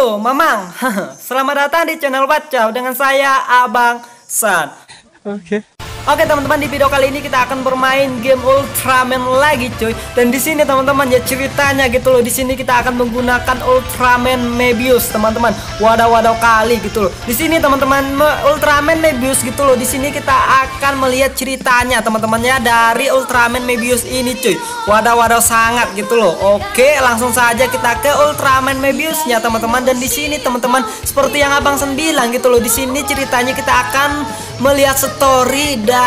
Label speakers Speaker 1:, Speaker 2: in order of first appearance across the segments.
Speaker 1: Halo Mamang, selamat datang di channel Bacau dengan saya Abang San.
Speaker 2: Oke.
Speaker 1: Oke teman-teman di video kali ini kita akan bermain game Ultraman lagi cuy. Dan di sini teman-teman ya ceritanya gitu loh. Di sini kita akan menggunakan Ultraman Mebius teman-teman. Wadah wadah kali gitu loh. Di sini teman-teman Ultraman Mebius gitu loh. Di sini kita akan melihat ceritanya teman-teman ya dari Ultraman Mebius ini cuy. Wadah wadah sangat gitu loh. Oke langsung saja kita ke Ultraman Mebiusnya teman-teman. Dan di sini teman-teman seperti yang abang Sen bilang gitu loh. Di sini ceritanya kita akan melihat story dari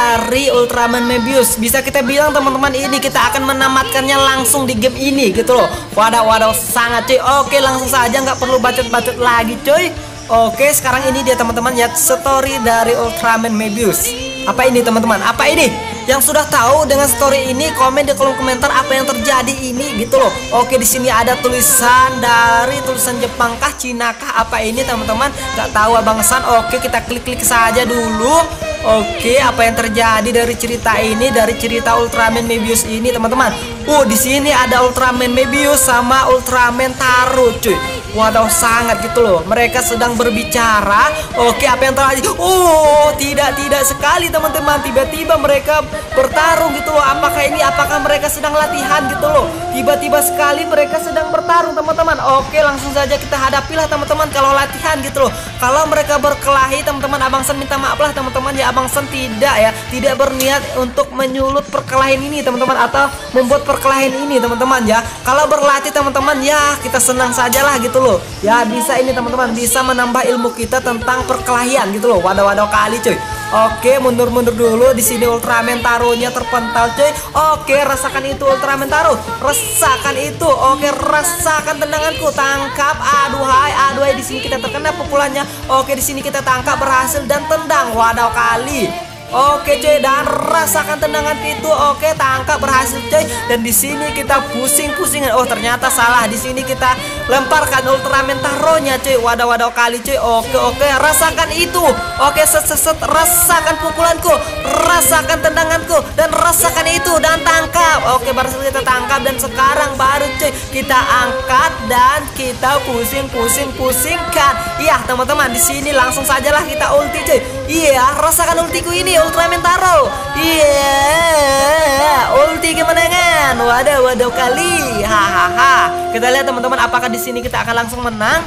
Speaker 1: Ultraman Mebius Bisa kita bilang teman-teman ini kita akan menamatkannya langsung di game ini gitu loh Wadah wadah sangat cuy Oke langsung saja nggak perlu bacot-bacot lagi cuy Oke sekarang ini dia teman-teman lihat story dari Ultraman Mebius Apa ini teman-teman apa ini yang sudah tahu dengan story ini komen di kolom komentar apa yang terjadi ini gitu loh. Oke di sini ada tulisan dari tulisan Jepang kah Cina kah apa ini teman-teman? Gak tahu Abang San. Oke kita klik-klik saja dulu. Oke, apa yang terjadi dari cerita ini dari cerita Ultraman Mebius ini, teman-teman? Oh, di sini ada Ultraman Mebius sama Ultraman Taro, cuy. Waduh, sangat gitu loh. Mereka sedang berbicara. Oke, apa yang terjadi? Oh, tidak tidak sekali, teman-teman. Tiba-tiba mereka bertarung gitu loh. Apakah ini apakah mereka sedang latihan gitu loh? Tiba-tiba sekali mereka sedang bertarung, teman-teman. Oke, langsung saja kita hadapilah, teman-teman, kalau latihan gitu loh. Kalau mereka berkelahi, teman-teman, Abang Sen minta maaf lah, teman-teman ya Abang Sen tidak ya, tidak berniat untuk menyulut perkelahian ini teman-teman atau membuat perkelahian ini teman-teman ya. Kalau berlatih teman-teman ya kita senang sajalah gitu loh. Ya bisa ini teman-teman bisa menambah ilmu kita tentang perkelahian gitu loh. Wadah-wadah kali cuy. Oke, mundur-mundur dulu. Di sini Ultraman Taro-nya terpental, cuy. Oke, rasakan itu Ultraman Taro. Rasakan itu. Oke, rasakan tendanganku. Tangkap. Aduh, hai, aduh, hai. Di sini kita terkena pukulannya. Oke, di sini kita tangkap berhasil dan tendang. Waduh kali. Oke cuy dan rasakan tendangan itu. Oke tangkap berhasil cuy. Dan di sini kita pusing-pusing. Oh ternyata salah. Di sini kita lemparkan Ultraman Taronya cuy. Wadah wadah kali cuy. Oke oke rasakan itu. Oke set set set rasakan pukulanku. Rasakan tendanganku dan rasakan itu dan tangkap. Oke berhasil kita tangkap dan sekarang baru cuy kita angkat dan kita pusing-pusing pusingkan. Iya teman-teman di sini langsung sajalah kita ulti cuy. Iya rasakan ultiku ini Ultraman Taro Iya yeah. Ulti kemenangan Waduh waduh kali Hahaha Kita lihat teman-teman apakah di sini kita akan langsung menang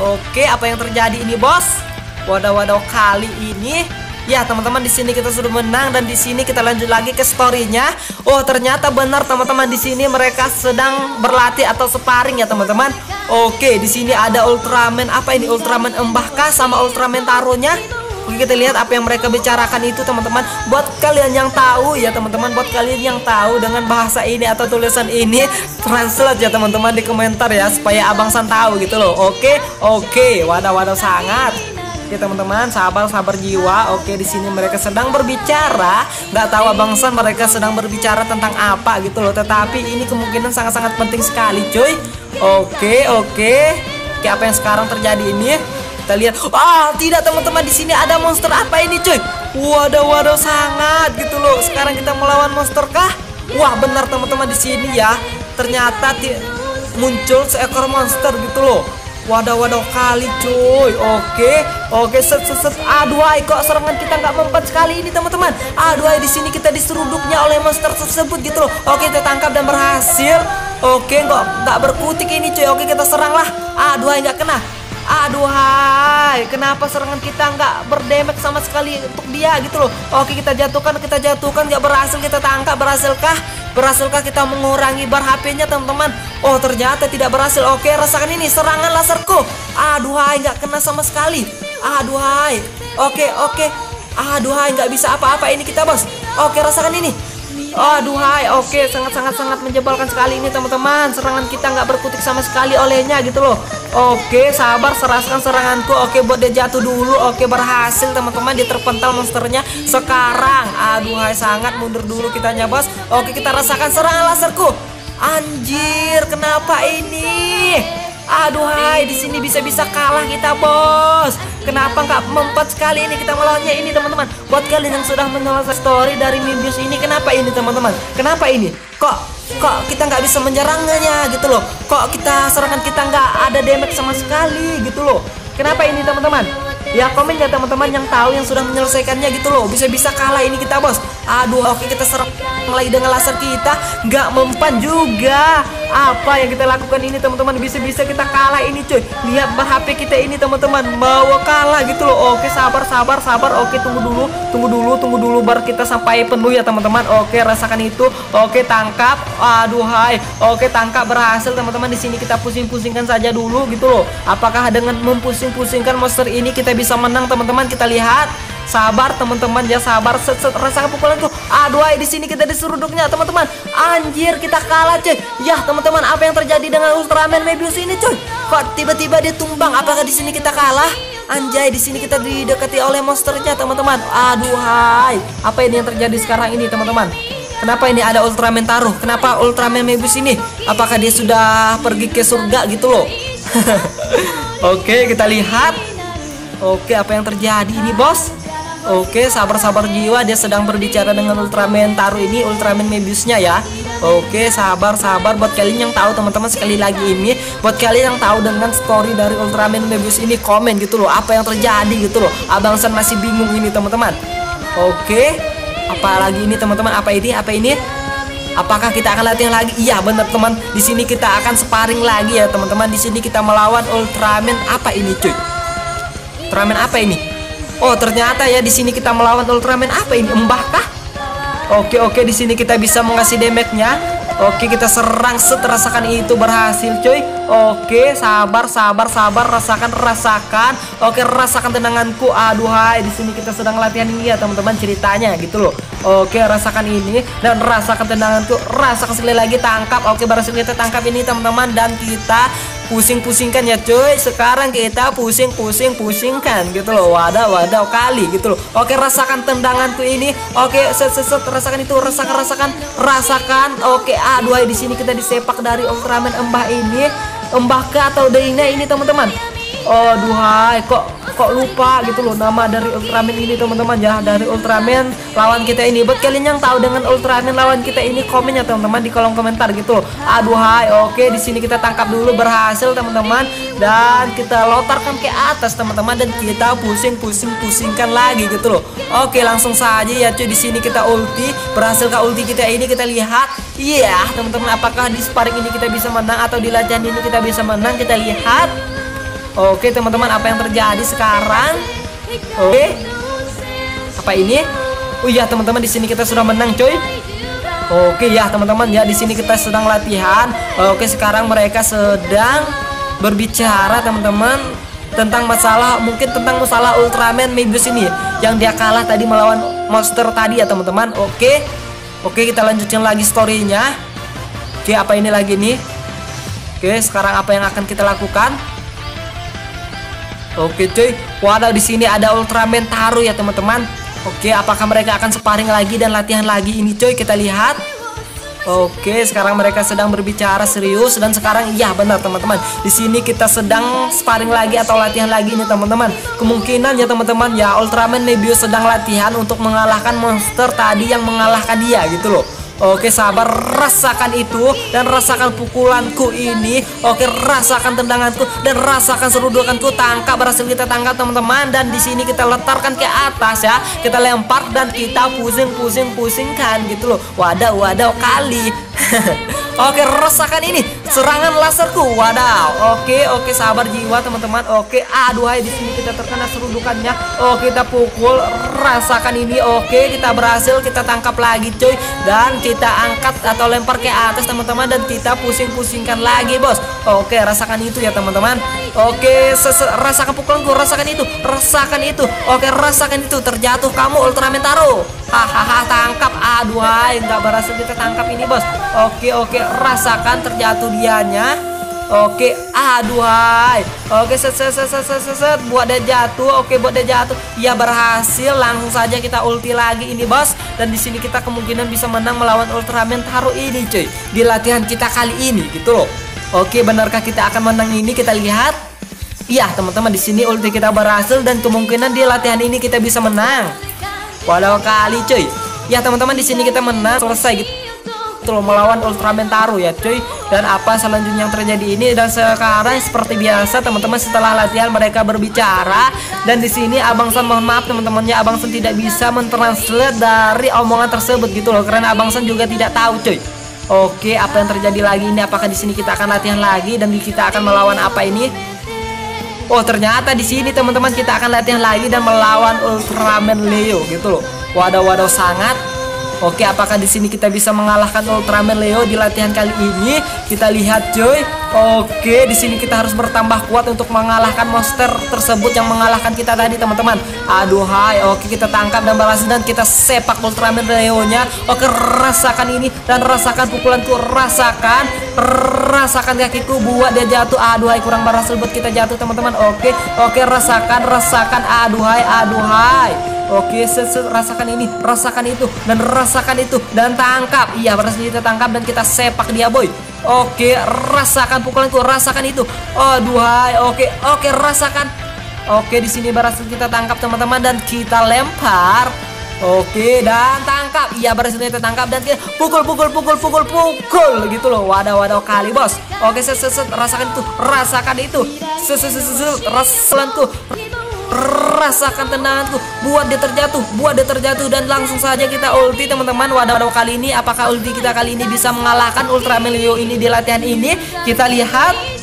Speaker 1: Oke apa yang terjadi ini bos Waduh waduh kali ini Ya teman-teman di sini kita sudah menang dan di sini kita lanjut lagi ke storynya. Oh ternyata benar teman-teman di sini mereka sedang berlatih atau sparring ya teman-teman. Oke di sini ada Ultraman apa ini Ultraman Embahkah sama Ultraman Taronya? Oke kita lihat apa yang mereka bicarakan itu teman-teman. Buat kalian yang tahu ya teman-teman Buat kalian yang tahu dengan bahasa ini atau tulisan ini Translate ya teman-teman di komentar ya Supaya Abang San tahu gitu loh. Oke oke. Wadah-wadah sangat. Oke teman-teman sabar sabar jiwa. Oke di sini mereka sedang berbicara. Gak tahu Abang San mereka sedang berbicara tentang apa gitu loh. Tetapi ini kemungkinan sangat-sangat penting sekali cuy. Oke oke. Oke apa yang sekarang terjadi ini kita lihat. Ah, tidak teman-teman di sini ada monster apa ini, cuy? Waduh, waduh sangat gitu loh. Sekarang kita melawan monster kah? Wah, benar teman-teman di sini ya. Ternyata muncul seekor monster gitu loh. Waduh, waduh kali cuy. Oke, oke, set, set, set. Aduh, ay, kok serangan kita nggak mempat sekali ini teman-teman. Aduh, ay, di sini kita diseruduknya oleh monster tersebut gitu loh. Oke, kita tangkap dan berhasil. Oke, kok nggak berkutik ini cuy. Oke, kita serang lah. Aduh, ay, nggak kena. Aduh hai. Kenapa serangan kita nggak berdemek sama sekali untuk dia gitu loh? Oke kita jatuhkan kita jatuhkan. Nggak berhasil kita tangkap. Berhasilkah? Berhasilkah kita mengurangi bar HP-nya teman-teman? Oh ternyata tidak berhasil. Oke rasakan ini. Serangan laserku. Aduh hai. Nggak kena sama sekali. Aduh hai. Oke oke. Aduh hai. Nggak bisa apa-apa ini kita bos. Oke rasakan ini. Aduh hai, oke sangat-sangat sangat menjebalkan sekali ini teman-teman. Serangan kita nggak berkutik sama sekali olehnya gitu loh Oke sabar seraskan seranganku. Oke buat dia jatuh dulu. Oke berhasil teman-teman. Dia terpental monsternya Sekarang. Aduh hai sangat mundur dulu kita bos. Oke kita rasakan serangan laserku. Anjir kenapa ini? Aduh hai di sini bisa-bisa kalah kita bos. Kenapa nggak mempat sekali ini kita melawannya ini teman-teman? Buat kalian yang sudah menyelesaikan story dari Mibius ini Kenapa ini teman-teman? Kenapa ini? Kok kok kita nggak bisa menyerangnya gitu loh. Kok kita serangan kita nggak ada damage sama sekali gitu loh. Kenapa ini teman-teman? Ya komen ya teman-teman yang tahu yang sudah menyelesaikannya gitu loh. Bisa-bisa kalah ini kita bos aduh oke kita serang lagi dengan laser kita. Nggak mempan juga. Apa yang kita lakukan ini teman-teman? Bisa-bisa kita kalah ini cuy. Lihat HP kita ini teman-teman. Mau kalah gitu loh. Oke sabar sabar sabar. Oke tunggu dulu tunggu dulu tunggu dulu. Baru kita sampai penuh ya teman-teman. Oke rasakan itu. Oke tangkap. Aduh hai. Oke tangkap. Berhasil teman-teman. Di sini kita pusing-pusingkan saja dulu gitu loh. Apakah dengan mempusing-pusingkan monster ini kita bisa menang teman-teman? Kita lihat sabar teman-teman ya sabar set set rasakan pukulanku aduh di sini kita diseruduknya teman-teman anjir kita kalah cuy ya teman-teman apa yang terjadi dengan Ultraman Mebius ini cuy kok tiba-tiba dia tumbang apakah di sini kita kalah anjay di sini kita didekati oleh monsternya teman-teman aduh hai apa ini yang terjadi sekarang ini teman-teman Kenapa ini ada Ultraman taruh? Kenapa Ultraman Mebius ini? Apakah dia sudah pergi ke surga gitu loh? Oke, kita lihat. Oke, apa yang terjadi ini, Bos? Oke, sabar-sabar jiwa dia sedang berbicara dengan Ultraman Taru ini, Ultraman Mebiusnya ya. Oke, sabar-sabar buat kalian yang tahu teman-teman sekali lagi ini, buat kalian yang tahu dengan story dari Ultraman Mebius ini komen gitu loh, apa yang terjadi gitu loh. Abang San masih bingung ini teman-teman. Oke, apa lagi ini teman-teman? Apa ini? Apa ini? Apakah kita akan latihan lagi? Iya benar teman. Di sini kita akan sparring lagi ya teman-teman. Di sini kita melawan Ultraman apa ini cuy? Ultraman apa ini? Oh, ternyata ya di sini kita melawan Ultraman apa ini? Embah kah? Oke, oke di sini kita bisa mengasih damage-nya. Oke, kita serang set rasakan itu berhasil, cuy. Oke, sabar, sabar, sabar, rasakan, rasakan. Oke, rasakan tendanganku. Aduh, hai, di sini kita sedang latihan ini ya, teman-teman ceritanya gitu loh. Oke, rasakan ini dan rasakan tendanganku. Rasakan sekali lagi tangkap. Oke, berhasil kita tangkap ini, teman-teman dan kita pusing-pusingkan ya cuy. Sekarang kita pusing-pusing pusingkan gitu loh. Wadah wadah kali gitu loh. Oke rasakan tendanganku ini. Oke set set, set. Rasakan itu rasakan rasakan. Rasakan. Oke aduh di sini kita disepak dari Ultraman embah ini. Embah ke atau Deina ini teman-teman? Oh duhai kok kok lupa gitu loh nama dari Ultraman ini teman-teman. Ya dari Ultraman lawan kita ini. Buat kalian yang tahu dengan Ultraman lawan kita ini komen ya teman-teman di kolom komentar gitu loh. Aduh hai oke di sini kita tangkap dulu berhasil teman-teman. Dan kita lotarkan ke atas teman-teman dan kita pusing-pusing pusingkan lagi gitu loh. Oke langsung saja ya cuy. Di sini kita ulti. Berhasil ke ulti kita ini. Kita lihat. Iya yeah, teman-teman apakah di sparring ini kita bisa menang atau di latihan ini kita bisa menang? Kita lihat Oke teman-teman apa yang terjadi sekarang? Oke. Apa ini? Oh iya teman-teman di sini kita sudah menang coy. Oke ya teman-teman ya di sini kita sedang latihan. Oke sekarang mereka sedang berbicara teman-teman tentang masalah mungkin tentang masalah Ultraman Mebius ini yang dia kalah tadi melawan monster tadi ya teman-teman. Oke. Oke kita lanjutin lagi storynya. Oke apa ini lagi nih? Oke sekarang apa yang akan kita lakukan? Oke cuy, waduh di sini ada Ultraman Taru ya teman-teman. Oke, apakah mereka akan sparring lagi dan latihan lagi ini cuy? Kita lihat. Oke, sekarang mereka sedang berbicara serius dan sekarang iya benar teman-teman. Di sini kita sedang sparring lagi atau latihan lagi ini teman-teman. Kemungkinan ya teman-teman ya Ultraman Nebius sedang latihan untuk mengalahkan monster tadi yang mengalahkan dia gitu loh. Oke sabar rasakan itu dan rasakan pukulanku ini. Oke rasakan tendanganku dan rasakan serudukanku tangkap berhasil kita tangkap teman-teman. Dan di sini kita letarkan ke atas ya. Kita lempar dan kita pusing-pusing pusingkan gitu loh. Wadah wadah kali Oke rasakan ini. Serangan laserku. Wadaw. Oke oke sabar jiwa teman-teman. Oke aduh hai di sini kita terkena serudukannya oke kita pukul. Rasakan ini. Oke kita berhasil. Kita tangkap lagi cuy. Dan kita angkat atau lempar ke atas teman-teman. Dan kita pusing-pusingkan lagi bos. Oke rasakan itu ya teman-teman oke rasakan pukulanku rasakan itu rasakan itu oke rasakan itu terjatuh kamu Ultraman Taro hahaha tangkap aduh hai nggak berhasil kita tangkap ini bos oke oke rasakan terjatuh dianya Oke, aduhai. Oke, set set set set set, set, buat dia jatuh. Oke, buat dia jatuh. Ya berhasil. Langsung saja kita ulti lagi ini, Bos. Dan di sini kita kemungkinan bisa menang melawan Ultraman Taruh ini, cuy. Di latihan kita kali ini gitu loh. Oke, benarkah kita akan menang ini? Kita lihat. Iya, teman-teman di sini ulti kita berhasil dan kemungkinan di latihan ini kita bisa menang. Walau kali, cuy. Ya, teman-teman di sini kita menang selesai gitu. Tuh melawan Ultraman Taro ya cuy dan apa selanjutnya yang terjadi ini dan sekarang seperti biasa teman-teman setelah latihan mereka berbicara dan di sini Abang San mohon maaf teman-temannya Abang San tidak bisa mentranslate dari omongan tersebut gitu loh karena Abang San juga tidak tahu cuy Oke, apa yang terjadi lagi ini? Apakah di sini kita akan latihan lagi dan kita akan melawan apa ini? Oh, ternyata di sini teman-teman kita akan latihan lagi dan melawan Ultraman Leo gitu loh. Waduh sangat Oke, apakah di sini kita bisa mengalahkan Ultraman Leo di latihan kali ini? Kita lihat, coy. Oke, di sini kita harus bertambah kuat untuk mengalahkan monster tersebut yang mengalahkan kita tadi, teman-teman. Aduh, hai. Oke, kita tangkap dan balas dan kita sepak Ultraman Leo-nya. Oke, rasakan ini dan rasakan pukulanku, rasakan, rasakan kakiku buat dia jatuh. Aduh, hai, kurang berhasil buat kita jatuh, teman-teman. Oke, oke, rasakan, rasakan. Aduh, hai, aduh, hai. Oke, set, set, rasakan ini, rasakan itu, dan rasakan itu, dan tangkap. Iya, berhasil kita tangkap dan kita sepak dia, boy. Oke, rasakan pukulanku, rasakan itu. Oh, duhai. Oke, oke, rasakan. Oke, di sini berhasil kita tangkap teman-teman dan kita lempar. Oke, dan tangkap. Iya, berhasil kita tangkap dan kita pukul, pukul, pukul, pukul, pukul gitu loh. Wadah, wadah kali, bos. Oke, set, set, set, rasakan itu, rasakan itu. Set, set, set, set, rasakan tuh rasakan tendanganku. Buat dia terjatuh buat dia terjatuh. Dan langsung saja kita ulti teman-teman. Wadah-wadah kali ini apakah ulti kita kali ini bisa mengalahkan Ultra Melio ini di latihan ini? Kita lihat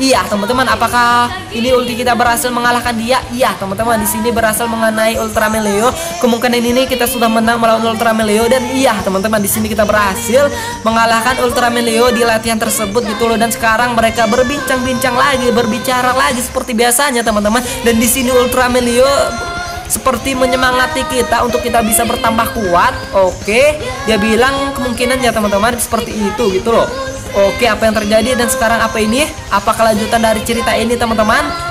Speaker 1: Iya, teman-teman, apakah ini ulti kita berhasil mengalahkan dia? Iya, teman-teman, di sini berhasil mengenai Ultraman Leo. Kemungkinan ini kita sudah menang melawan Ultraman Leo dan iya, teman-teman, di sini kita berhasil mengalahkan Ultraman Leo di latihan tersebut gitu loh dan sekarang mereka berbincang-bincang lagi, berbicara lagi seperti biasanya, teman-teman. Dan di sini Ultraman Leo seperti menyemangati kita untuk kita bisa bertambah kuat. Oke, dia bilang kemungkinan ya teman-teman seperti itu gitu loh. Oke, apa yang terjadi dan sekarang apa ini? Apa kelanjutan dari cerita ini, teman-teman?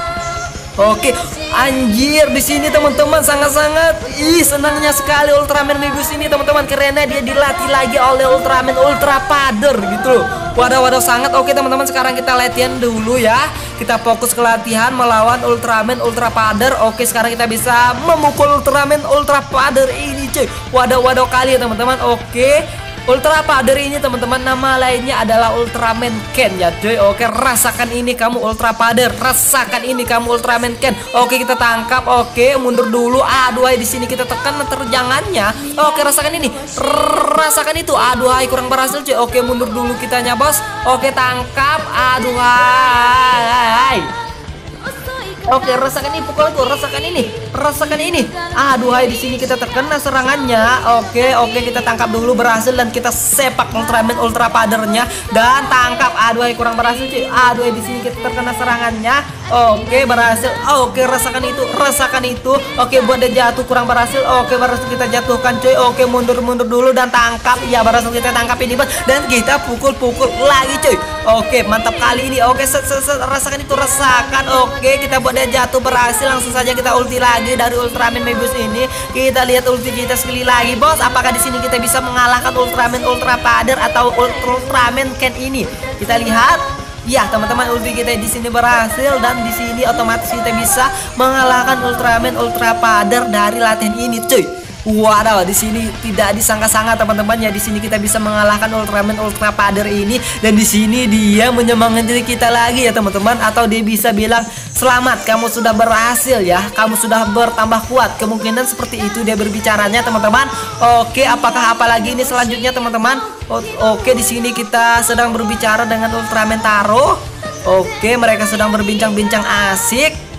Speaker 1: Oke, anjir di sini teman-teman sangat-sangat ih senangnya sekali Ultraman Mebius ini teman-teman karena dia dilatih lagi oleh Ultraman Ultra Pader gitu loh. Wadah wadah sangat oke teman-teman sekarang kita latihan dulu ya. Kita fokus ke latihan melawan Ultraman Ultra Pader. Oke, sekarang kita bisa memukul Ultraman Ultra Pader ini cuy. Wadah wadah kali ya teman-teman. Oke, Ultra Pader ini teman-teman nama lainnya adalah Ultraman Ken. Ya cuy Oke rasakan ini kamu Ultra Pader Rasakan ini kamu Ultraman Ken. Oke kita tangkap Oke mundur dulu. Aduh di sini kita tekan terjangannya. Oke rasakan ini. Rasakan itu. Aduh kurang berhasil cuy Oke mundur dulu kitanya bos. Oke tangkap. Aduh hai Oke, rasakan ini pukulanku, rasakan ini, rasakan ini. Aduh, hai di sini kita terkena serangannya. Oke, oke kita tangkap dulu berhasil dan kita sepak Ultraman Ultra Padernya dan tangkap. Aduh, hai kurang berhasil cuy. Aduh, hai di sini kita terkena serangannya. Oke, berhasil. Oke, rasakan itu, rasakan itu. Oke, buat dia jatuh kurang berhasil. Oke, berhasil kita jatuhkan cuy. Oke, mundur-mundur dulu dan tangkap. Ya, berhasil kita tangkap ini, dan kita pukul-pukul lagi cuy. Oke, mantap kali ini. Oke, set, set, set, rasakan itu, rasakan. Oke, kita buat dia jatuh berhasil langsung saja kita ulti lagi dari Ultraman Mebius ini kita lihat ulti kita sekali lagi bos apakah di sini kita bisa mengalahkan Ultraman Ultra Pader atau Ultraman Ken ini kita lihat Ya teman-teman ulti kita di sini berhasil dan di sini otomatis kita bisa mengalahkan Ultraman Ultra Pader dari latihan ini cuy Waduh, di sini tidak disangka-sangka teman-teman ya. Di sini kita bisa mengalahkan Ultraman Ultra Pader ini dan di sini dia menyemangati kita lagi ya teman-teman atau dia bisa bilang selamat kamu sudah berhasil ya. Kamu sudah bertambah kuat. Kemungkinan seperti itu dia berbicaranya teman-teman. Oke, apakah apalagi ini selanjutnya teman-teman? Oke, di sini kita sedang berbicara dengan Ultraman Taro. Oke, mereka sedang berbincang-bincang asik.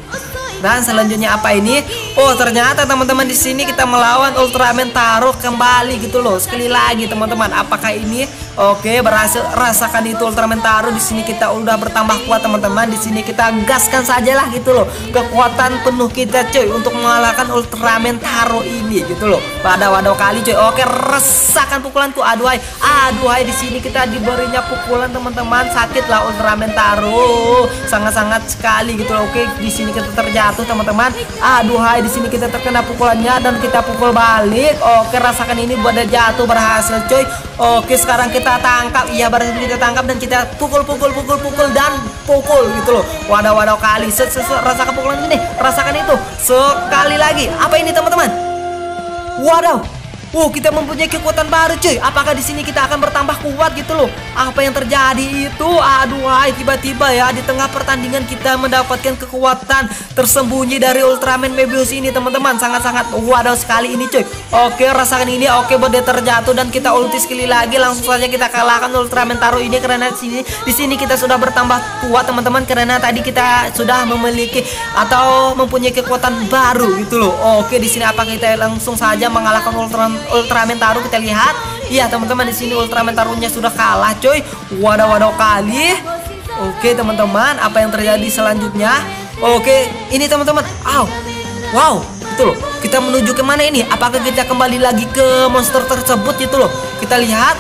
Speaker 1: Dan selanjutnya apa ini? Oh, ternyata teman-teman di sini kita melawan Ultraman Taro kembali gitu loh. Sekali lagi teman-teman, apakah ini Oke, berhasil rasakan itu Ultraman Taro di sini kita udah bertambah kuat teman-teman. Di sini kita gaskan saja lah gitu loh. Kekuatan penuh kita cuy untuk mengalahkan Ultraman Taro ini gitu loh. Pada wadah kali cuy. Oke, rasakan pukulanku. Aduhai. Aduhai di sini kita diberinya pukulan teman-teman. Sakit lah Ultraman Taro. Sangat-sangat sekali gitu loh. Oke, di sini kita terjatuh teman-teman. Aduhai di sini kita terkena pukulannya dan kita pukul balik. Oke, rasakan ini dia jatuh berhasil cuy. Oke, sekarang kita kita tangkap. Iya berhasil kita tangkap dan kita pukul pukul pukul pukul dan pukul gitu loh. Wadah wadah kali. Set, set, set, rasakan pukulan ini rasakan itu sekali lagi. Apa ini teman-teman? Waduh Oh, kita mempunyai kekuatan baru, cuy. Apakah di sini kita akan bertambah kuat gitu loh? Apa yang terjadi itu? Aduh, tiba-tiba ya di tengah pertandingan kita mendapatkan kekuatan tersembunyi dari Ultraman Mebius ini, teman-teman. Sangat-sangat waduh sekali ini, cuy. Oke, rasakan ini. Oke, bode terjatuh dan kita ulti sekali lagi. Langsung saja kita kalahkan Ultraman Taro ini karena di sini di sini kita sudah bertambah kuat, teman-teman. Karena tadi kita sudah memiliki atau mempunyai kekuatan baru gitu loh. Oke, di sini apa kita langsung saja mengalahkan Ultraman Ultraman Taru kita lihat. Iya teman-teman di sini Ultraman Tarunya sudah kalah coy. Wadah wadah kali. Oke teman-teman apa yang terjadi selanjutnya? Oke ini teman-teman. Wow, wow itu loh. Kita menuju ke mana ini? Apakah kita kembali lagi ke monster tersebut itu loh? Kita lihat.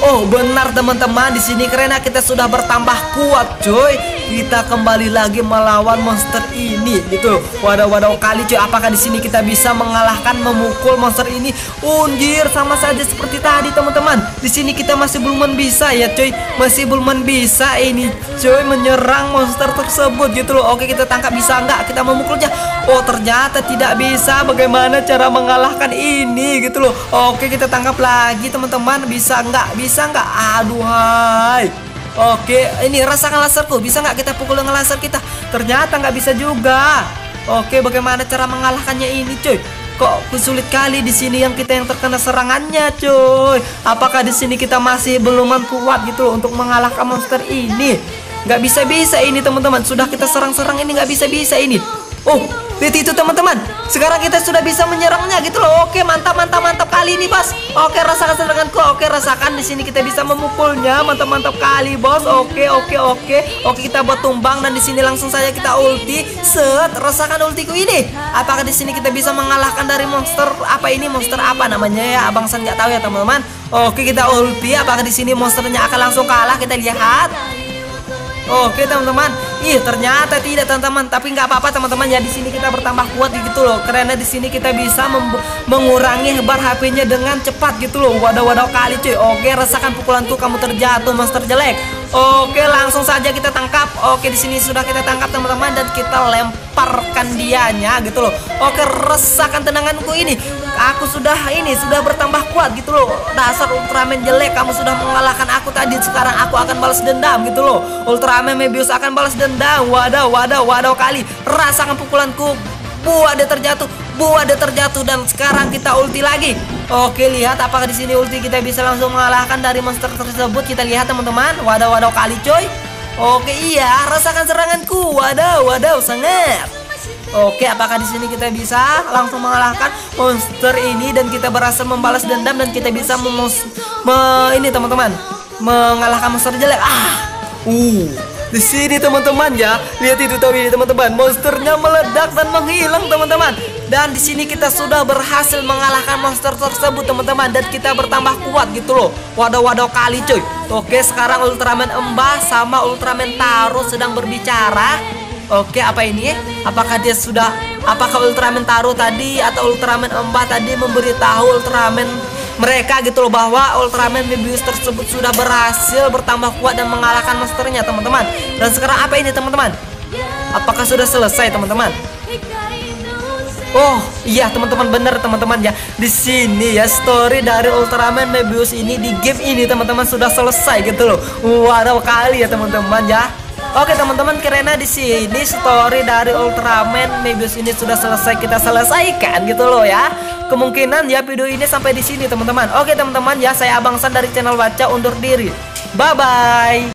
Speaker 1: Oh benar teman-teman di sini karena kita sudah bertambah kuat coy kita kembali lagi melawan monster ini gitu. Wadah wadah kali cuy. Apakah di sini kita bisa mengalahkan memukul monster ini? Unjir sama saja seperti tadi teman-teman. Di sini kita masih belum bisa ya cuy. Masih belum bisa ini cuy menyerang monster tersebut gitu loh. Oke kita tangkap bisa nggak? Kita memukulnya. Oh ternyata tidak bisa. Bagaimana cara mengalahkan ini gitu loh. Oke kita tangkap lagi teman-teman. Bisa nggak? Bisa nggak? Aduhai Oke, ini rasakan laserku. Bisa nggak kita pukul dengan laser kita? Ternyata nggak bisa juga. Oke, bagaimana cara mengalahkannya ini, cuy? Kok sulit kali di sini yang kita yang terkena serangannya, cuy? Apakah di sini kita masih belum kuat gitu loh untuk mengalahkan monster ini? Nggak bisa-bisa ini, teman-teman. Sudah kita serang-serang ini nggak bisa-bisa ini. Oh, lihat itu teman-teman. Sekarang kita sudah bisa menyerangnya gitu loh. Oke, mantap mantap mantap kali ini, Bos. Oke, rasakan seranganku. Oke, rasakan di sini kita bisa memukulnya. Mantap mantap kali, Bos. Oke, oke, oke. Oke, kita buat tumbang dan di sini langsung saja kita ulti. Set, rasakan ultiku ini. Apakah di sini kita bisa mengalahkan dari monster apa ini? Monster apa namanya ya? Abang San nggak tahu ya, teman-teman. Oke, kita ulti. Apakah di sini monsternya akan langsung kalah? Kita lihat. Oke teman-teman, ih ternyata tidak teman-teman, tapi nggak apa-apa teman-teman ya di sini kita bertambah kuat gitu loh, karena di sini kita bisa mengurangi bar HP-nya dengan cepat gitu loh. Waduh-waduh kali cuy. Oke rasakan pukulan tuh kamu terjatuh monster jelek. Oke langsung saja kita tangkap. Oke di sini sudah kita tangkap teman-teman dan kita lemparkan dianya gitu loh. Oke rasakan tendanganku ini aku sudah ini sudah bertambah kuat gitu loh. Dasar Ultraman jelek kamu sudah mengalahkan aku tadi. Sekarang aku akan balas dendam gitu loh. Ultraman Mebius akan balas dendam. Wadah wadah wadah kali. Rasakan pukulanku. Buah dia terjatuh buah dia terjatuh. Dan sekarang kita ulti lagi. Oke lihat apakah di sini ulti kita bisa langsung mengalahkan dari monster tersebut. Kita lihat teman-teman. Wadah wadah kali coy. Oke iya rasakan seranganku. Wadah wadah sangat Oke, apakah di sini kita bisa langsung mengalahkan monster ini dan kita berhasil membalas dendam dan kita bisa me ini teman-teman mengalahkan monster jelek. Ah, uh, di sini teman-teman ya, lihat itu tahu ini teman-teman, monsternya meledak dan menghilang teman-teman. Dan di sini kita sudah berhasil mengalahkan monster tersebut teman-teman dan kita bertambah kuat gitu loh. Waduh-waduh kali cuy. Oke, sekarang Ultraman Embah sama Ultraman Taro sedang berbicara Oke, apa ini? Apakah dia sudah apakah Ultraman Taro tadi atau Ultraman Empat tadi memberitahu Ultraman mereka gitu loh bahwa Ultraman Mebius tersebut sudah berhasil bertambah kuat dan mengalahkan monsternya, teman-teman. Dan sekarang apa ini, teman-teman? Apakah sudah selesai, teman-teman? Oh, iya teman-teman benar teman-teman ya. Di sini ya story dari Ultraman Mebius ini di game ini teman-teman sudah selesai gitu loh. Waduh kali ya teman-teman ya. Oke teman-teman karena di sini story dari Ultraman Mebius ini sudah selesai kita selesaikan gitu loh ya. Kemungkinan ya video ini sampai di sini teman-teman. Oke teman-teman ya saya Abang San dari channel Baca undur diri. Bye bye.